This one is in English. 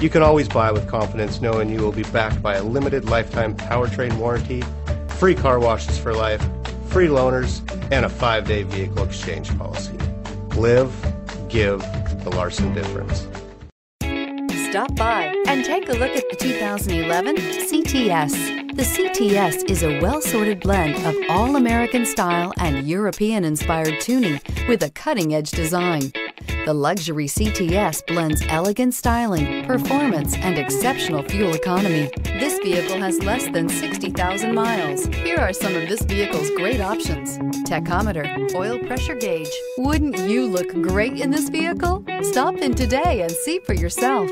You can always buy with confidence knowing you will be backed by a limited lifetime powertrain warranty, free car washes for life, free loaners, and a five day vehicle exchange policy. Live, give the Larson difference. Stop by and take a look at the 2011 CTS. The CTS is a well sorted blend of all American style and European inspired tuning with a cutting edge design. The luxury CTS blends elegant styling, performance, and exceptional fuel economy. This vehicle has less than 60,000 miles. Here are some of this vehicle's great options. Tachometer, oil pressure gauge. Wouldn't you look great in this vehicle? Stop in today and see for yourself.